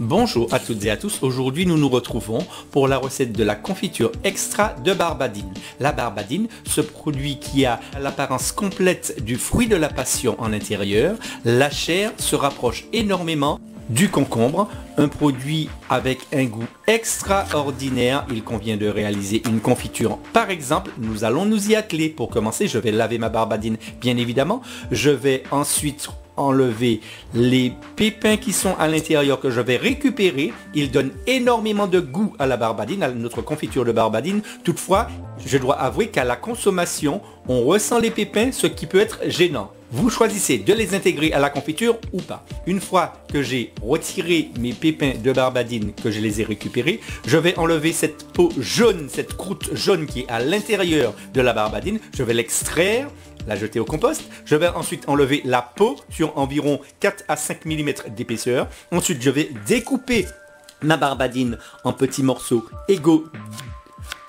Bonjour à toutes et à tous, aujourd'hui nous nous retrouvons pour la recette de la confiture extra de barbadine. La barbadine, ce produit qui a l'apparence complète du fruit de la passion en intérieur, la chair se rapproche énormément du concombre, un produit avec un goût extraordinaire. Il convient de réaliser une confiture. Par exemple, nous allons nous y atteler. Pour commencer, je vais laver ma barbadine, bien évidemment. Je vais ensuite enlever les pépins qui sont à l'intérieur que je vais récupérer. Ils donnent énormément de goût à la barbadine, à notre confiture de barbadine. Toutefois, je dois avouer qu'à la consommation, on ressent les pépins, ce qui peut être gênant. Vous choisissez de les intégrer à la confiture ou pas. Une fois que j'ai retiré mes pépins de barbadine, que je les ai récupérés, je vais enlever cette peau jaune, cette croûte jaune qui est à l'intérieur de la barbadine. Je vais l'extraire la jeter au compost. Je vais ensuite enlever la peau sur environ 4 à 5 mm d'épaisseur. Ensuite, je vais découper ma barbadine en petits morceaux égaux,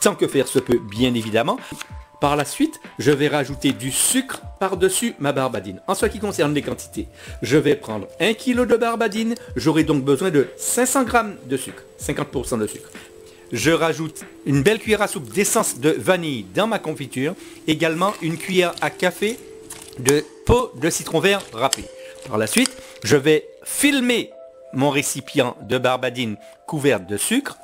tant que faire se peut, bien évidemment. Par la suite, je vais rajouter du sucre par-dessus ma barbadine. En ce qui concerne les quantités, je vais prendre 1 kg de barbadine. J'aurai donc besoin de 500 g de sucre, 50% de sucre. Je rajoute une belle cuillère à soupe d'essence de vanille dans ma confiture. Également une cuillère à café de peau de citron vert râpé. Par la suite, je vais filmer mon récipient de barbadine couvert de sucre.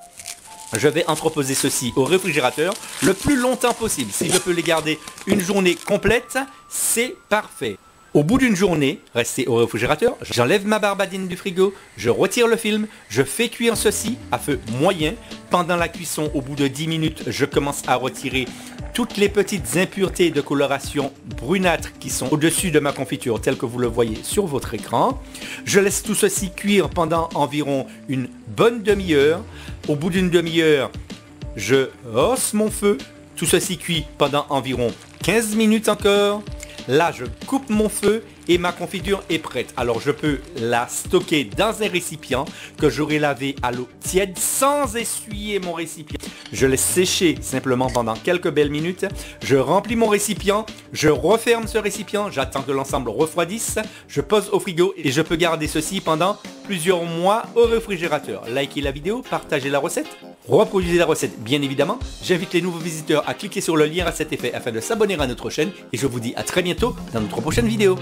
Je vais entreposer ceci au réfrigérateur le plus longtemps possible. Si je peux les garder une journée complète, c'est parfait. Au bout d'une journée, restée au réfrigérateur, j'enlève ma barbadine du frigo, je retire le film, je fais cuire ceci à feu moyen. Pendant la cuisson, au bout de 10 minutes, je commence à retirer toutes les petites impuretés de coloration brunâtre qui sont au-dessus de ma confiture, tel que vous le voyez sur votre écran. Je laisse tout ceci cuire pendant environ une bonne demi-heure. Au bout d'une demi-heure, je hausse mon feu. Tout ceci cuit pendant environ 15 minutes encore. Là, je coupe mon feu et ma confiture est prête. Alors, je peux la stocker dans un récipient que j'aurai lavé à l'eau tiède sans essuyer mon récipient. Je laisse sécher simplement pendant quelques belles minutes. Je remplis mon récipient, je referme ce récipient, j'attends que l'ensemble refroidisse, je pose au frigo et je peux garder ceci pendant plusieurs mois au réfrigérateur. Likez la vidéo, partagez la recette, reproduisez la recette bien évidemment. J'invite les nouveaux visiteurs à cliquer sur le lien à cet effet afin de s'abonner à notre chaîne et je vous dis à très bientôt dans notre prochaine vidéo.